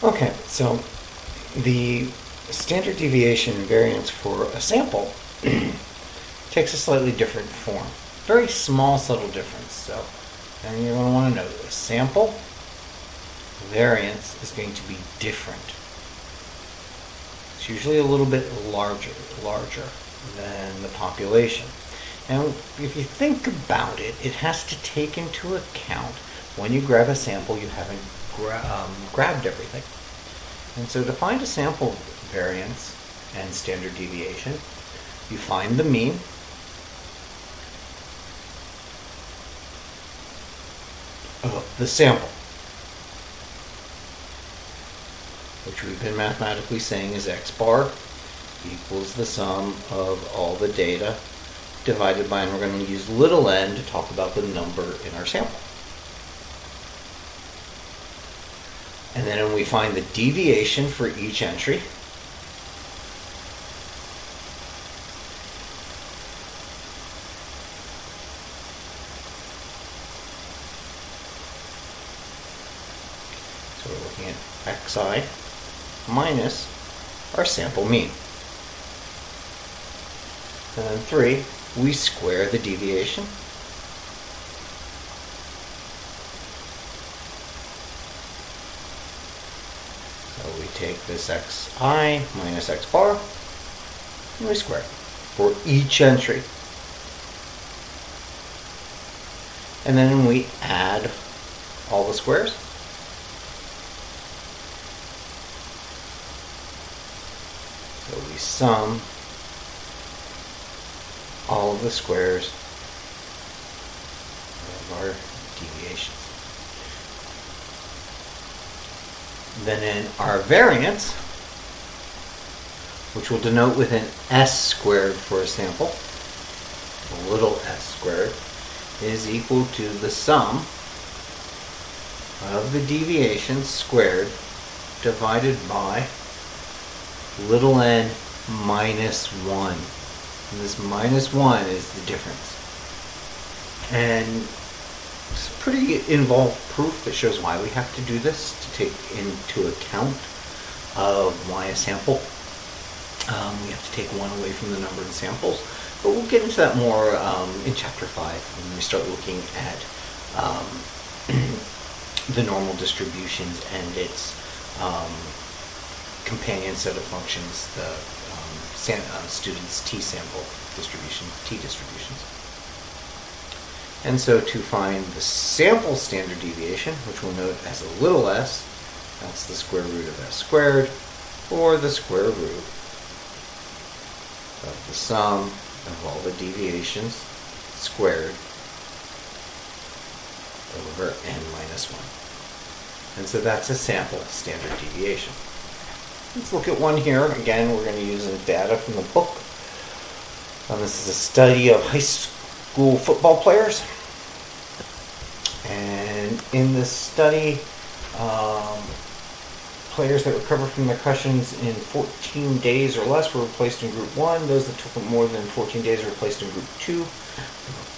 Okay, so the standard deviation variance for a sample takes a slightly different form. Very small, subtle difference. So, and you're going to want to know this sample variance is going to be different. It's usually a little bit larger, larger than the population. And if you think about it, it has to take into account when you grab a sample, you haven't gra- um, grabbed everything. And so to find a sample variance and standard deviation, you find the mean. Of the sample, which we've been mathematically saying is x bar equals the sum of all the data divided by, and we're going to use little n to talk about the number in our sample. And then we find the deviation for each entry, so we're looking at xi minus our sample mean. And then 3, we square the deviation. So we take this xi minus x bar and we square for each entry. And then we add all the squares. So we sum all of the squares of our deviations. Then in our variance, which we'll denote with an s squared for a sample, a little s squared, is equal to the sum of the deviations squared divided by little n minus 1. And this minus 1 is the difference. And it's pretty involved proof that shows why we have to do this to take into account of why a sample. Um, we have to take one away from the number of samples. But we'll get into that more um, in chapter 5 when we start looking at um, the normal distributions and its um, companion set of functions, the um, uh, student's t-sample distribution, t-distributions. And so to find the sample standard deviation, which we'll note as a little s, that's the square root of s squared, or the square root of the sum of all the deviations squared over n minus 1. And so that's a sample standard deviation. Let's look at one here. Again, we're going to use data from the book. Um, this is a study of high school football players. And in this study, um, players that recovered from their concussions in 14 days or less were replaced in group 1. Those that took more than 14 days were replaced in group 2.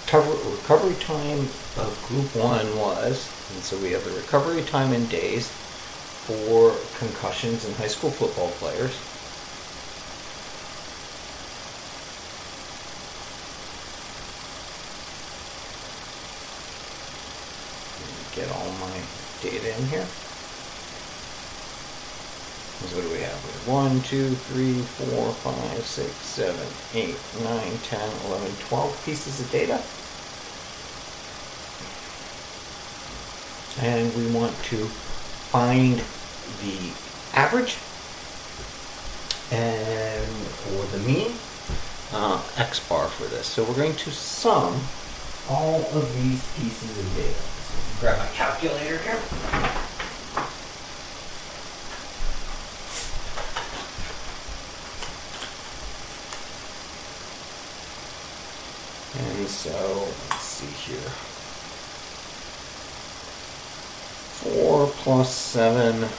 Recover- recovery time of group 1 was, and so we have the recovery time in days for concussions in high school football players. Get all my data in here. So what do we have? We have 1, 2, 3, 4, 5, 6, 7, 8, 9, 10, 11, 12 pieces of data. And we want to find the average and or the mean uh, x bar for this. So we're going to sum all of these pieces of data. Grab my calculator here. And so let's see here. 4 plus 7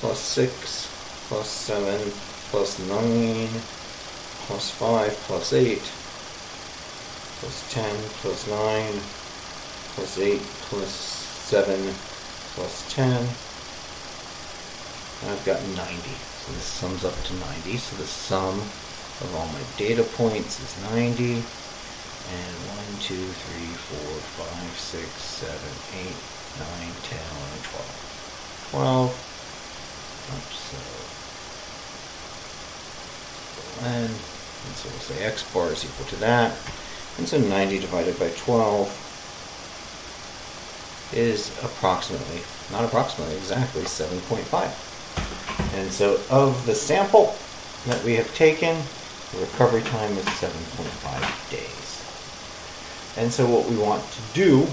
plus 6 plus 7 plus 9 plus 5 plus 8 plus 10 plus 9 plus 8 plus 7 plus 10 I've got 90. So this sums up to 90. So the sum of all my data points is 90. And 1, 2, 3, 4, 5, 6, 7, 8, 9, 10, 11, 12. 12. Oops, so and, and so we'll say x bar is equal to that. And so 90 divided by 12 is approximately, not approximately, exactly 7.5. And so of the sample that we have taken, the recovery time is 7.5 days. And so what we want to do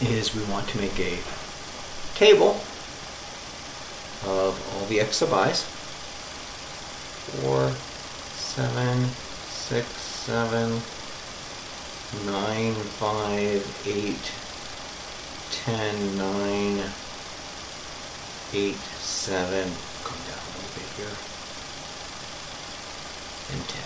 is we want to make a table of all the x sub i's. 4, 7, 6, 7, 9, 5, 8, 10, 9, 8, 7, come down a little bit here, and 10.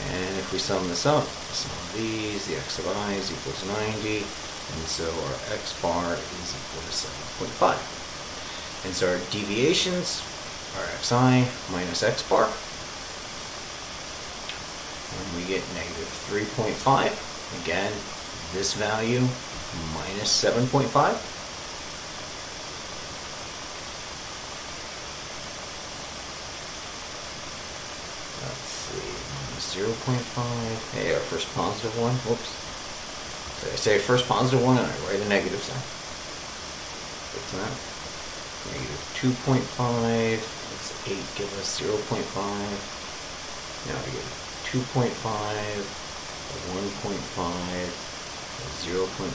And if we sum this up, the sum of these, the x of i is equal to 90, and so our x bar is equal to 7.5. And so our deviations are xi minus x bar, and we get negative 3.5. Again, this value minus 7.5. Let's see, minus 0.5. Hey, our first positive one. Whoops. Did I say first positive one and I write a negative sign? Fix that. Negative 2.5. Let's 8 give us 0.5. Now we get 2.5, 1.5, 0 0.5,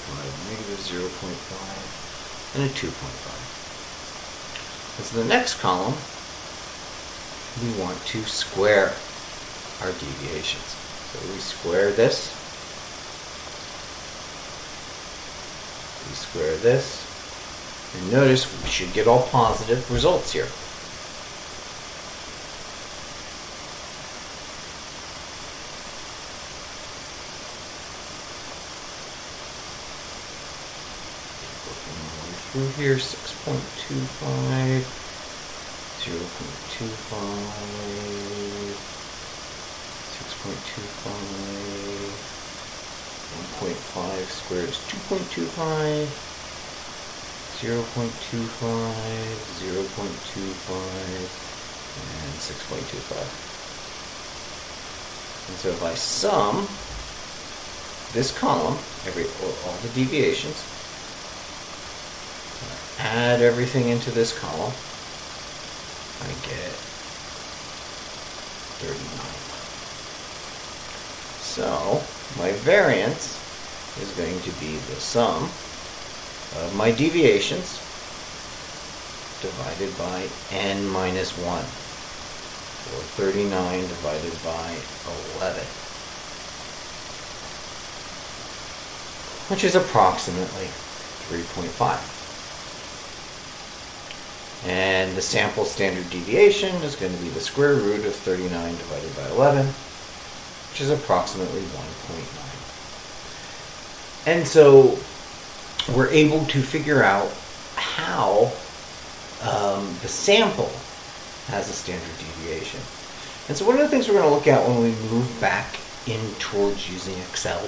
negative 0 0.5, and a 2.5. So the next column, we want to square our deviations. So we square this, we square this, and notice we should get all positive results here. Through here, 6.25, 0.25, 6.25, 1.5 squared is 2.25, 0 0.25, 0 0.25, and 6.25. And so if I sum this column, every all the deviations, add everything into this column, I get 39. So my variance is going to be the sum of my deviations divided by n minus 1, or 39 divided by 11, which is approximately 3.5. And the sample standard deviation is going to be the square root of 39 divided by 11, which is approximately 1.9. And so we're able to figure out how um, the sample has a standard deviation. And so one of the things we're going to look at when we move back in towards using Excel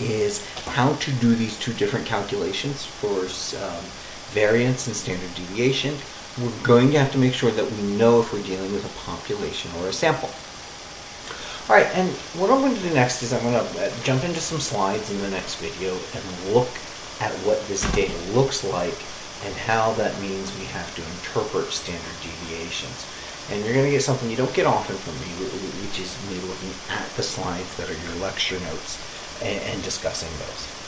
is how to do these two different calculations for um, variance and standard deviation, we're going to have to make sure that we know if we're dealing with a population or a sample. All right, and what I'm going to do next is I'm going to uh, jump into some slides in the next video and look at what this data looks like and how that means we have to interpret standard deviations. And you're going to get something you don't get often from me, which is me looking at the slides that are your lecture notes and, and discussing those.